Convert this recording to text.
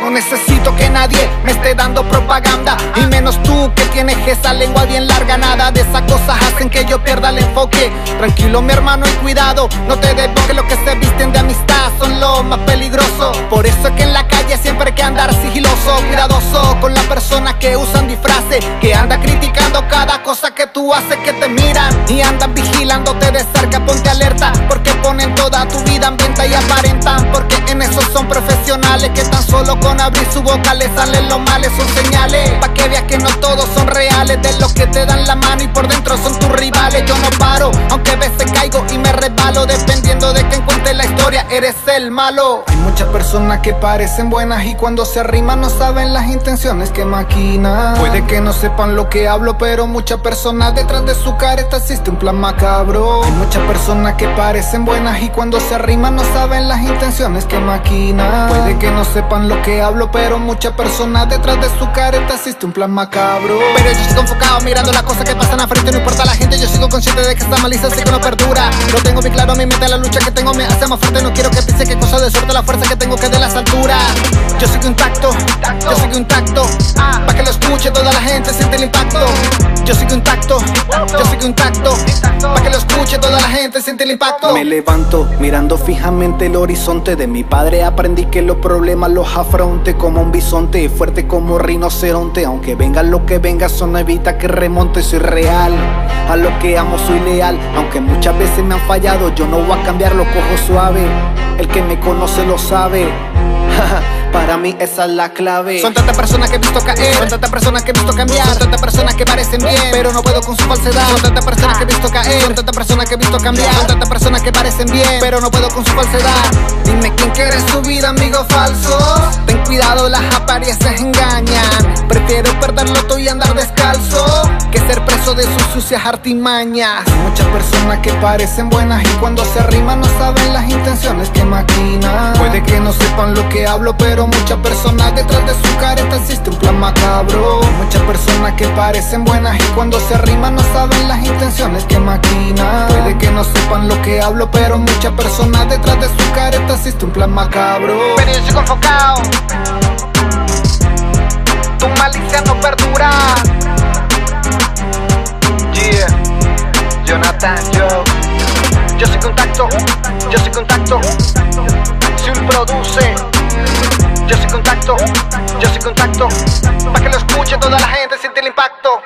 No necesito que nadie me esté dando propaganda Y menos tú que tienes esa lengua bien larga. Nada de esas cosas hacen que yo pierda el enfoque. Tranquilo mi hermano y cuidado. No te que lo que se visten de amistad son lo más peligroso. Por eso es que en la calle siempre hay que andar sigiloso Cuidadoso con las personas que usan disfraces Que andan criticando cada tú haces que te miran Y andan vigilándote de cerca, ponte alerta Porque ponen toda tu vida en venta y aparentan Porque en eso son profesionales que tan solo con abrir su boca le salen los males, son señales. Pa' que veas que no todos son reales, de los que te dan la mano y por dentro son tus rivales. Yo no paro, aunque a veces caigo y me resbalo, dependiendo de que encuentre la historia, eres el malo. Hay muchas personas que parecen buenas y cuando se arriman no saben las intenciones que maquinan. Puede que no sepan lo que hablo, pero muchas personas detrás de su careta existe un plan macabro. Hay muchas personas que parecen buenas y cuando se arriman no saben las intenciones que maquinan. Puede que no sepan lo que hablo, pero muchas personas detrás de su careta existe un plan macabro. Pero yo sigo enfocado mirando las cosas que frente, no importa la gente, yo sigo consciente de que esta malicia sé que no perdura. Lo tengo bien claro, mi mente, la lucha que tengo me hace más fuerte, no quiero que piense que cosa de suerte la fuerza que tengo que de las alturas. Yo sigo intacto, yo sigo intacto, para que lo escuche toda la gente, siente el impacto. Yo sigo intacto, yo sigo intacto, para que lo escuche toda la gente, siente el impacto. Me levanto mirando fijamente el horizonte de mi padre, aprendí que los problemas los afronte como un bisonte, fuerte como rinoceronte. Aunque venga lo que venga, eso no evita que remonte, soy real. A lo que amo soy leal, aunque muchas veces me han fallado, yo no voy a cambiar, lo cojo suave. El que me conoce lo sabe. Para mí esa es la clave. Son tantas personas que he visto caer, son tantas personas que he visto cambiar, son tantas personas que parecen bien, pero no puedo con su falsedad. Son tantas personas que he visto caer, son tantas personas que he visto cambiar, son tantas personas que parecen bien, pero no puedo con su falsedad. Dime quién quiere su vida, amigo falso. Cuidado, las apariencias engañan. Prefiero perderlo todo y andar descalzo que ser preso de sus sucias artimañas. Hay muchas personas que parecen buenas y cuando se arriman no saben las intenciones que maquinan. Puede que no sepan lo que hablo, pero muchas personas detrás de su careta existe un plan macabro. Muchas personas que parecen buenas y cuando se arriman no saben las intenciones que maquinan. Puede que no sepan lo que hablo, pero muchas personas detrás de su careta existe un plan macabro. Sigo enfocado. Tu malicia no perdura. Yeah, Jonathan, yo. Yo soy contacto, yo soy contacto. Si un produce. Yo soy contacto, yo soy contacto. Para que lo escuche toda la gente, siente el impacto.